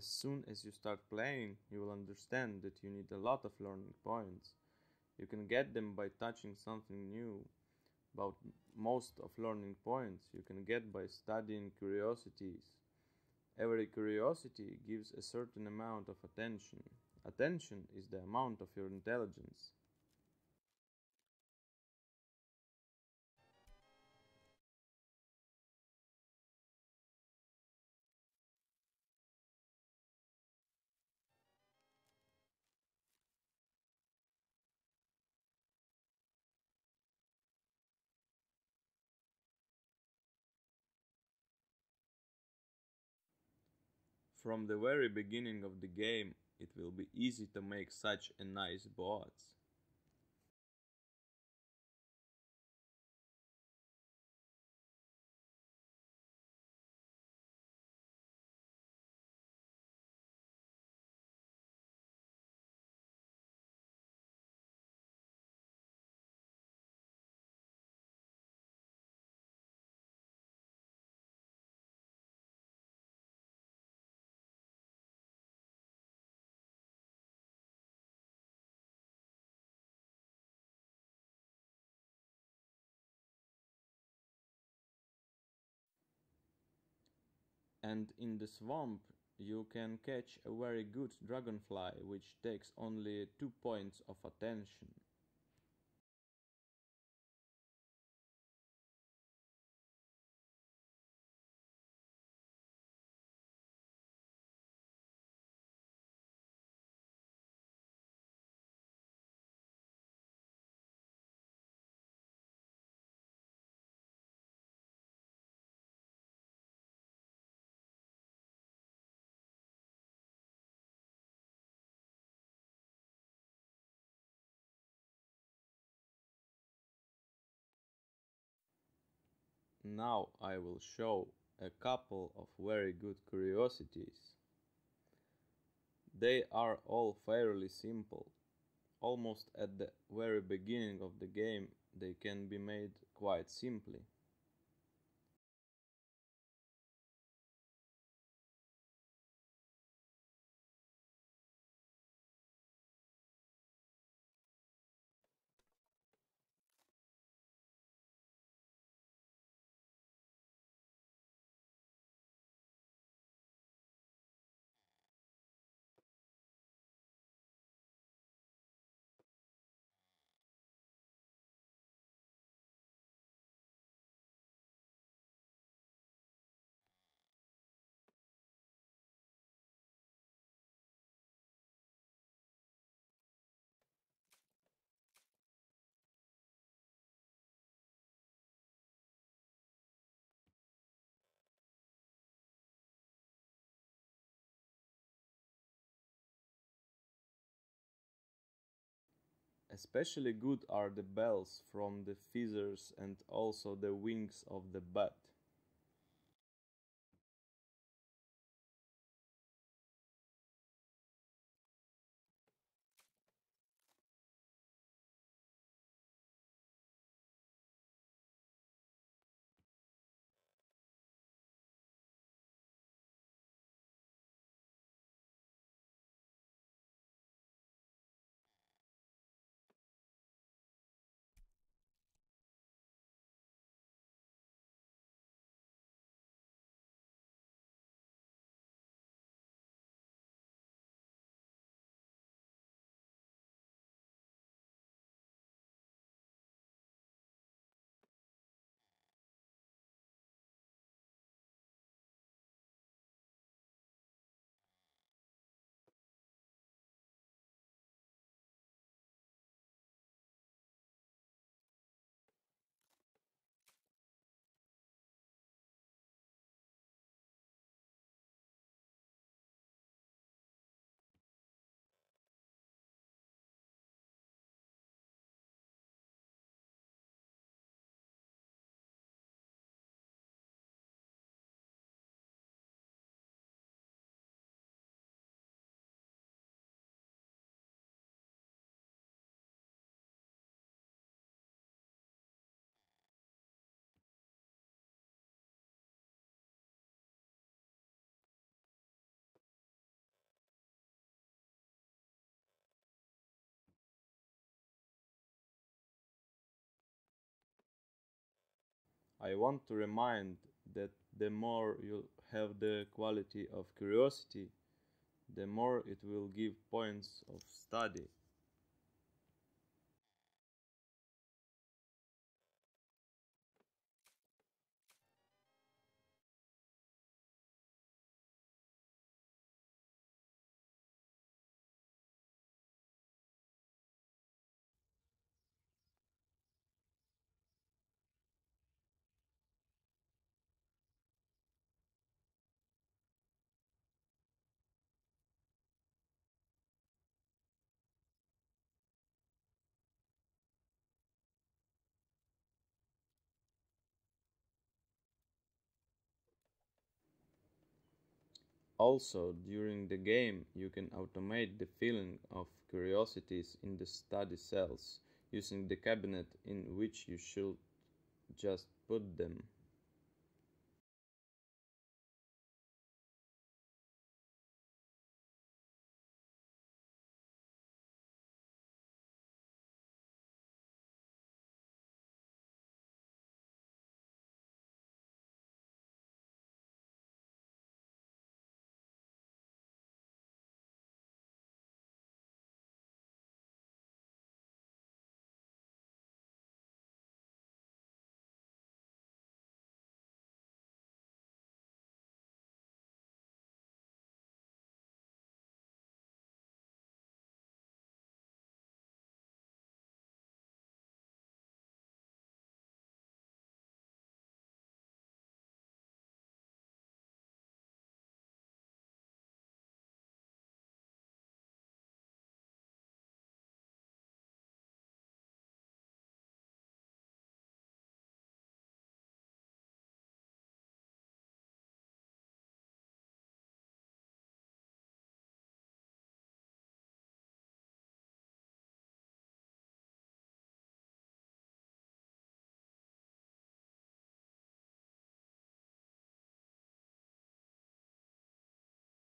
As soon as you start playing, you will understand that you need a lot of learning points. You can get them by touching something new. About most of learning points you can get by studying curiosities. Every curiosity gives a certain amount of attention. Attention is the amount of your intelligence. From the very beginning of the game, it will be easy to make such a nice boat. And in the swamp you can catch a very good dragonfly which takes only two points of attention. Now I will show a couple of very good curiosities. They are all fairly simple. Almost at the very beginning of the game they can be made quite simply. Especially good are the bells from the feathers and also the wings of the bat. I want to remind that the more you have the quality of curiosity, the more it will give points of study. Also, during the game, you can automate the filling of curiosities in the study cells using the cabinet in which you should just put them.